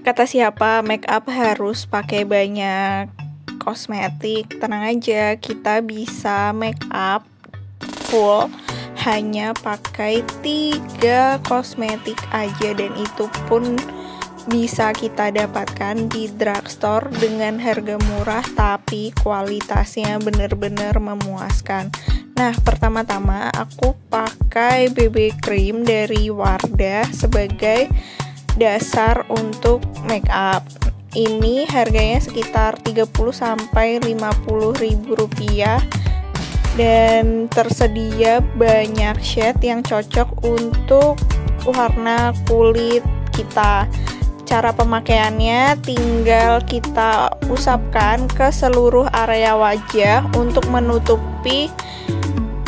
Kata siapa make up harus pakai banyak kosmetik? Tenang aja, kita bisa make up full hanya pakai tiga kosmetik aja dan itu pun bisa kita dapatkan di drugstore dengan harga murah tapi kualitasnya bener-bener memuaskan. Nah, pertama-tama aku pakai BB cream dari Wardah sebagai dasar untuk make up. Ini harganya sekitar 30 sampai 50 ribu rupiah dan tersedia banyak shade yang cocok untuk warna kulit kita. Cara pemakaiannya tinggal kita usapkan ke seluruh area wajah untuk menutupi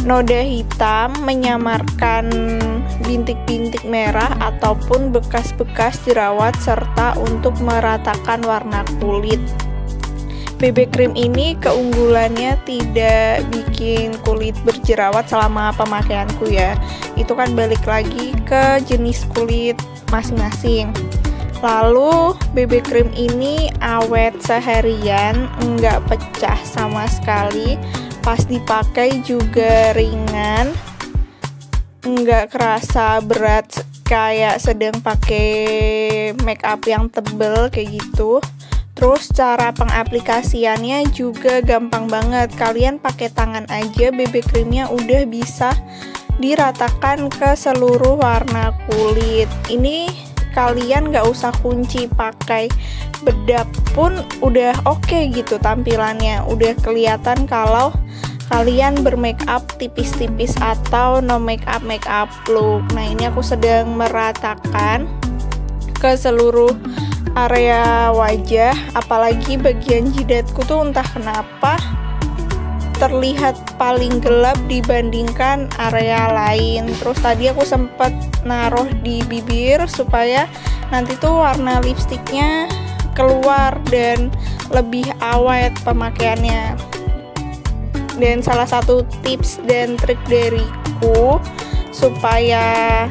noda hitam menyamarkan bintik-bintik merah ataupun bekas-bekas jerawat serta untuk meratakan warna kulit. BB cream ini keunggulannya tidak bikin kulit berjerawat selama pemakaianku ya. Itu kan balik lagi ke jenis kulit masing-masing. Lalu BB cream ini awet seharian, nggak pecah sama sekali pas dipakai juga ringan. Nggak kerasa berat kayak sedang pakai make up yang tebel kayak gitu. Terus cara pengaplikasiannya juga gampang banget. Kalian pakai tangan aja BB creamnya udah bisa diratakan ke seluruh warna kulit. Ini kalian nggak usah kunci pakai bedak pun udah oke okay gitu tampilannya. Udah kelihatan kalau kalian bermake up tipis-tipis atau no make up make up look. Nah ini aku sedang meratakan ke seluruh area wajah apalagi bagian jidatku tuh entah kenapa terlihat paling gelap dibandingkan area lain. Terus tadi aku sempat naruh di bibir supaya nanti tuh warna lipstiknya keluar dan lebih awet pemakaiannya. Dan salah satu tips dan trik dariku supaya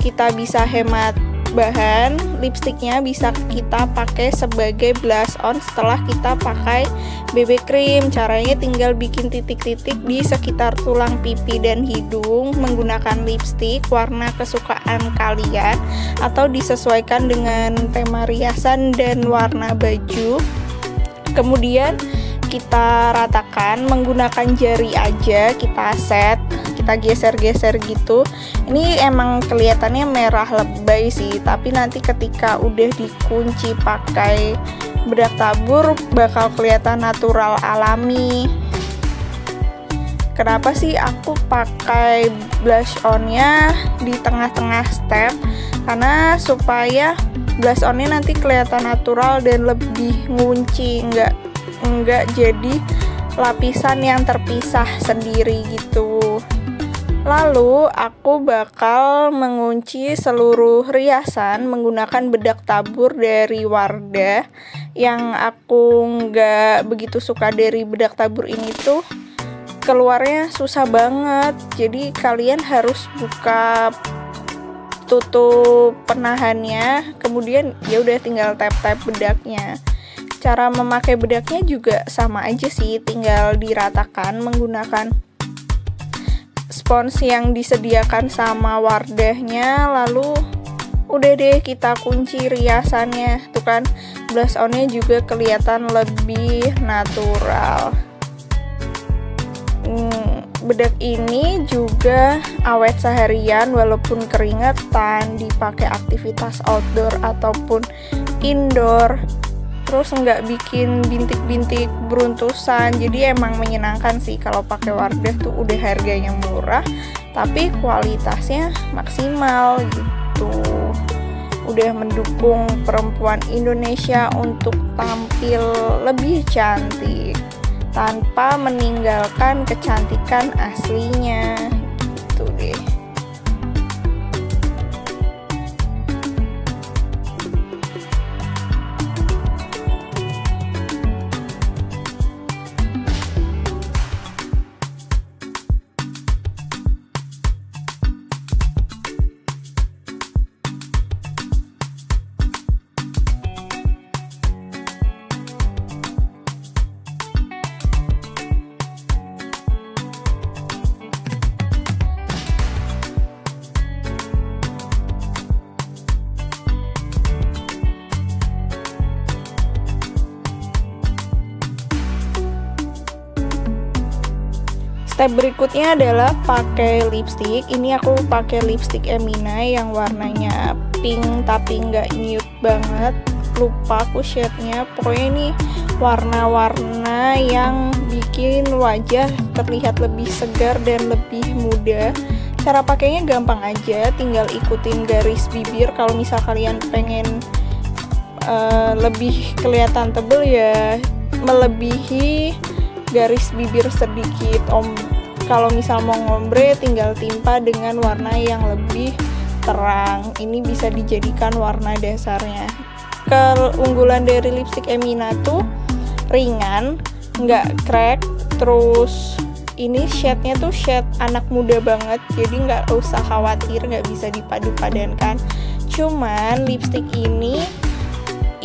kita bisa hemat bahan lipstiknya bisa kita pakai sebagai blush on setelah kita pakai BB cream. Caranya tinggal bikin titik-titik di sekitar tulang pipi dan hidung menggunakan lipstick warna kesukaan kalian atau disesuaikan dengan tema riasan dan warna baju. Kemudian kita ratakan menggunakan jari aja kita set kita geser-geser gitu ini emang kelihatannya merah lebay sih. Tapi nanti ketika udah dikunci pakai bedak tabur bakal kelihatan natural alami. Kenapa sih aku pakai blush onnya di tengah-tengah step? Karena supaya blush onnya nanti kelihatan natural dan lebih ngunci nggak enggak jadi lapisan yang terpisah sendiri gitu. Lalu aku bakal mengunci seluruh riasan menggunakan bedak tabur dari Wardah. Yang aku nggak begitu suka dari bedak tabur ini tuh keluarnya susah banget. Jadi kalian harus buka tutup penahannya, kemudian ya udah tinggal tap-tap bedaknya. Cara memakai bedaknya juga sama aja sih tinggal diratakan menggunakan spons yang disediakan sama wardahnya lalu udah deh kita kunci riasannya. Tuh kan blush onnya juga kelihatan lebih natural. Hmm, bedak ini juga awet seharian walaupun keringetan dipakai aktivitas outdoor ataupun indoor terus nggak bikin bintik-bintik beruntusan. Jadi emang menyenangkan sih kalau pakai Wardah tuh udah harganya murah tapi kualitasnya maksimal gitu. Udah mendukung perempuan Indonesia untuk tampil lebih cantik tanpa meninggalkan kecantikan aslinya. Gitu deh Step berikutnya adalah pakai lipstick. Ini aku pakai lipstick Emina yang warnanya pink tapi nggak nude banget. Lupa aku shade-nya. Pokoknya ini warna-warna yang bikin wajah terlihat lebih segar dan lebih muda. Cara pakainya gampang aja, tinggal ikutin garis bibir. Kalau misal kalian pengen uh, lebih kelihatan tebel ya melebihi garis bibir sedikit. Om, kalau misal mau ngombre tinggal timpa dengan warna yang lebih terang. Ini bisa dijadikan warna dasarnya. Keunggulan dari lipstick Emina tuh ringan, nggak crack, terus ini shade-nya tuh shade anak muda banget jadi nggak usah khawatir nggak bisa dipadu-padankan cuman lipstick ini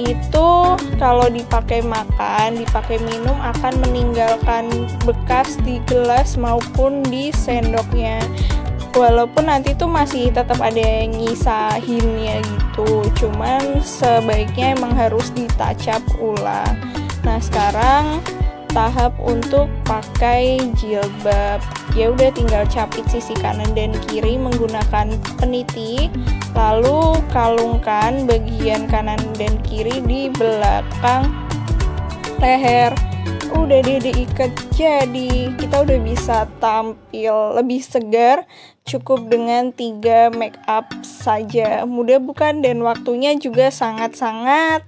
itu kalau dipakai makan, dipakai minum akan meninggalkan bekas di gelas maupun di sendoknya. Walaupun nanti tuh masih tetap ada yang nyisahinnya gitu, cuman sebaiknya emang harus ditacap ulang. Nah sekarang tahap untuk pakai jilbab. Ya udah tinggal capit sisi kanan dan kiri menggunakan peniti lalu kalungkan bagian kanan dan kiri di belakang leher. Udah deh diikat jadi kita udah bisa tampil lebih segar cukup dengan tiga make up saja. Mudah bukan? Dan waktunya juga sangat-sangat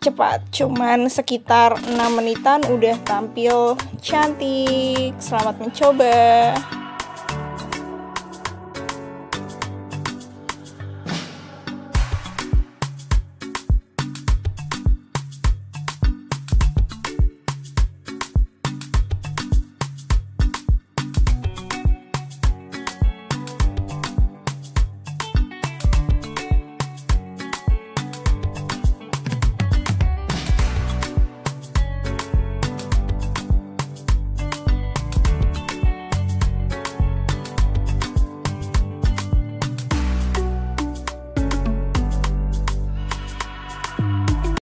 cepat cuman sekitar 6 menitan udah tampil cantik. Selamat mencoba